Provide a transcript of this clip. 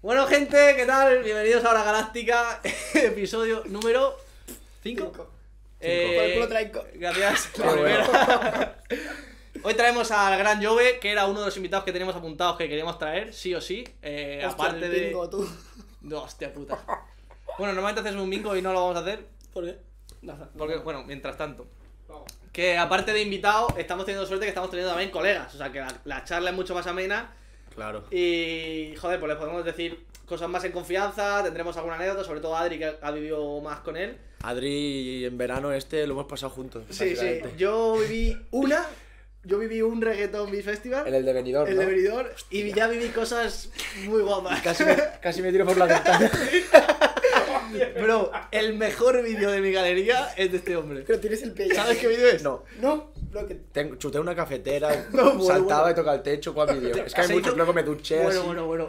Bueno, gente, ¿qué tal? Bienvenidos a Hora Galáctica, episodio número 5. Cinco. Por el culo traico. Gracias. La primera. Hoy traemos al gran Jove, que era uno de los invitados que teníamos apuntados que queríamos traer, sí o sí. Eh, Hostia, aparte el de. bingo, tú. No, hostia puta. Bueno, normalmente hacemos un bingo y no lo vamos a hacer. ¿Por qué? Porque, bueno, mientras tanto. Que aparte de invitados, estamos teniendo suerte que estamos teniendo también colegas. O sea que la, la charla es mucho más amena. Claro. Y, joder, pues les podemos decir cosas más en confianza. Tendremos alguna anécdota, sobre todo Adri, que ha vivido más con él. Adri en verano este lo hemos pasado juntos. Sí, sí. Yo viví una. Yo viví un reggaeton Beat Festival. En el de Benidorm, el ¿no? de Benidorm, Y ya viví cosas muy guapas. Casi me, casi me tiro por la ventana. Bro, el mejor vídeo de mi galería es de este hombre. Pero tienes el pie. ¿Sabes qué vídeo es? No. No, bro, que. Tengo, chuté una cafetera, No, bueno, saltaba bueno. y toca el techo, ¿cuál vídeo? Es que hay ¿Has muchos, hecho? luego me duché Bueno, así. bueno, bueno.